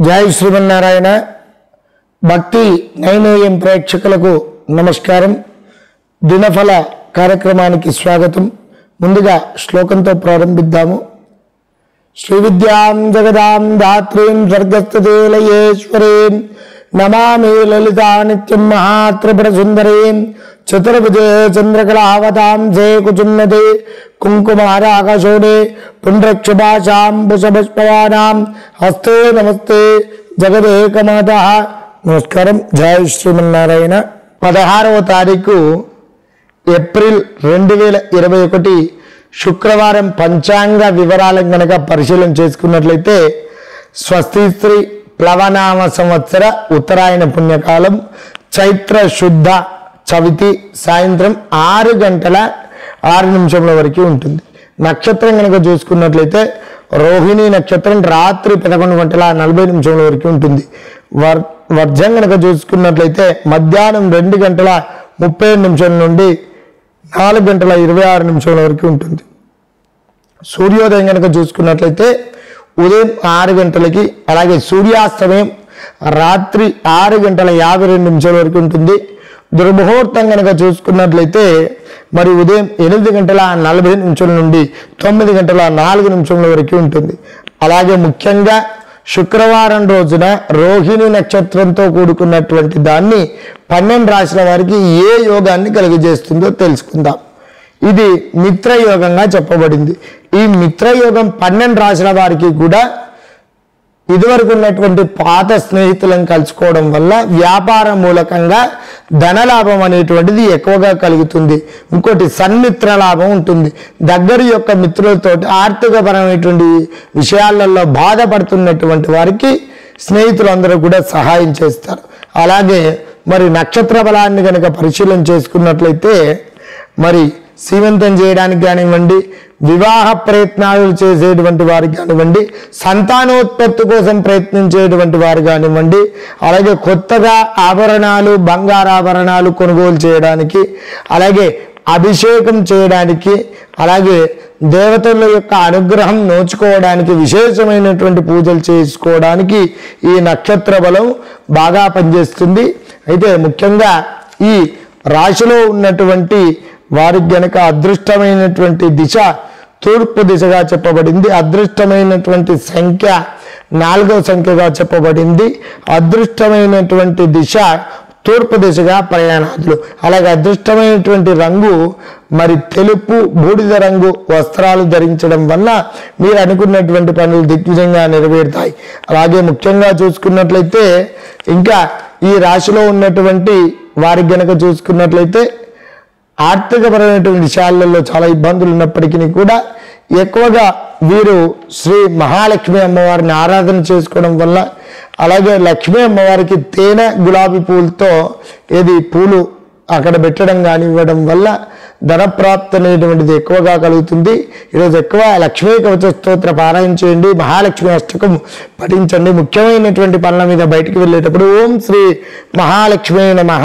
జై శ్రీమన్నారాయణ. భక్తి నైనేయం ప్రేక్షకులకు నమస్కారం. దినఫల కార్యక్రమానికి స్వాగతం. ముందుగా శ్లోకంతో ప్రారంభిద్దాము. శ్రీవిద్యాం జగదాం ధాత్రీం స్వర్గస్థితేలయేశ్వరీం నమామి లలితా నిత్యం మహాత్రిపుర సుందరీం చతుర్భుజే చంద్రకళావతాం జే కుచున్నతే కుంకుమారాకశోడే పుండ్రక్షుభాషాంబుషపుష్పవానాం హస్తే నమస్తే జగదేకమాత నమస్కారం జయ శ్రీమన్నారాయణ పదహారవ తారీఖు ఏప్రిల్ రెండు వేల ఇరవై ఒకటి శుక్రవారం పంచాంగ వివరాలను కనుక పరిశీలన చేసుకున్నట్లయితే స్వస్తి స్త్రీ ప్లవనామ సంవత్సర ఉత్తరాయణ పుణ్యకాలం చైత్ర శుద్ధ చవితి సాయంత్రం ఆరు గంటల ఆరు నిమిషముల వరకు ఉంటుంది. నక్షత్రం కనుక చూసుకున్నట్లయితే రోహిణి నక్షత్రం రాత్రి పదకొండు గంటల నలభై నిమిషముల వరకు ఉంటుంది. వర్ వర్జం కనుక చూసుకున్నట్లయితే మధ్యాహ్నం రెండు గంటల ముప్పై నిమిషం నిమిషాల నుండి నాలుగు గంటల ఇరవై ఆరు నిమిషాల వరకు ఉంటుంది. సూర్యోదయం కనుక చూసుకున్నట్లయితే ఉదయం ఆరు గంటలకి అలాగే సూర్యాస్తమయం రాత్రి ఆరు గంటల యాభై రెండు నిమిషాల వరకు ఉంటుంది. దుర్ముహూర్తం కనుక చూసుకున్నట్లయితే మరి ఉదయం ఎనిమిది గంటల నలభై నిమిషం నుండి తొమ్మిది గంటల నాలుగు నిమిషముల వరకు ఉంటుంది. అలాగే ముఖ్యంగా శుక్రవారం రోజున రోహిణి నక్షత్రంతో కూడుకున్నటువంటి దాన్ని పన్నెండు రాసిన వారికి ఏ యోగాన్ని కలుగజేస్తుందో తెలుసుకుందాం. ఇది మిత్రయోగంగా చెప్పబడింది. ఈ మిత్రయోగం పన్నెండు రాసిన వారికి కూడా ఇదివరకు ఉన్నటువంటి పాత స్నేహితులను కలుసుకోవడం వల్ల వ్యాపార మూలకంగా ధనలాభం అనేటువంటిది ఎక్కువగా కలుగుతుంది. ఇంకోటి సన్మిత్ర లాభం ఉంటుంది. దగ్గర యొక్క మిత్రులతో ఆర్థికపరమైనటువంటి విషయాలలో బాధపడుతున్నటువంటి వారికి స్నేహితులందరూ కూడా సహాయం చేస్తారు. అలాగే మరి నక్షత్ర బలాన్ని కనుక పరిశీలన చేసుకున్నట్లయితే మరి సీమంతం చేయడానికి కానివ్వండి వివాహ ప్రయత్నాలు చేసేటువంటి వారికి కానివ్వండి సంతానోత్పత్తి కోసం ప్రయత్నించేటువంటి వారు కానివ్వండి అలాగే కొత్తగా ఆభరణాలు బంగారాభరణాలు కొనుగోలు చేయడానికి అలాగే అభిషేకం చేయడానికి అలాగే దేవతల యొక్క అనుగ్రహం నోచుకోవడానికి విశేషమైనటువంటి పూజలు చేసుకోవడానికి ఈ నక్షత్ర బలం బాగా పనిచేస్తుంది. అయితే ముఖ్యంగా ఈ రాశిలో ఉన్నటువంటి వారికి గనక అదృష్టమైనటువంటి దిశ తూర్పు దిశగా చెప్పబడింది. అదృష్టమైనటువంటి సంఖ్య నాలుగవ సంఖ్యగా చెప్పబడింది. అదృష్టమైనటువంటి దిశ తూర్పు దిశగా ప్రయాణాదులు. అలాగే అదృష్టమైనటువంటి రంగు మరి తెలుపు బూడిద రంగు వస్త్రాలు ధరించడం వల్ల మీరు అనుకున్నటువంటి పనులు దిగ్విజయంగా నెరవేరుతాయి. అలాగే ముఖ్యంగా చూసుకున్నట్లయితే ఇంకా ఈ రాశిలో ఉన్నటువంటి వారికి గనక చూసుకున్నట్లయితే ఆర్థికపరమైనటువంటి విషయాలలో చాలా ఇబ్బందులు ఉన్నప్పటికీ కూడా ఎక్కువగా వీరు శ్రీ మహాలక్ష్మి అమ్మవారిని ఆరాధన చేసుకోవడం వల్ల అలాగే లక్ష్మీ అమ్మవారికి తేనె గులాబీ పూలతో ఏది పూలు అక్కడ పెట్టడం కానివ్వడం వల్ల ధనప్రాప్తి అనేటువంటిది ఎక్కువగా కలుగుతుంది. ఈరోజు ఎక్కువ లక్ష్మీ కవచ స్తోత్ర పారాయణ చేయండి మహాలక్ష్మి అష్టకం పఠించండి. ముఖ్యమైనటువంటి పనుల మీద బయటికి వెళ్ళేటప్పుడు ఓం శ్రీ మహాలక్ష్మి నమః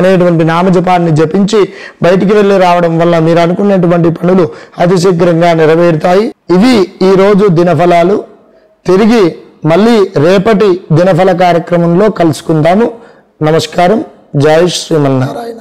అనేటువంటి నామజపాన్ని జపించి బయటికి వెళ్ళి రావడం వల్ల మీరు అనుకున్నటువంటి పనులు అతి శీఘ్రంగా నెరవేరుతాయి. ఇవి ఈరోజు దినఫలాలు. తిరిగి మళ్ళీ రేపటి దినఫల కార్యక్రమంలో కలుసుకుందాము. నమస్కారం. జై శ్రీమన్నారాయణ.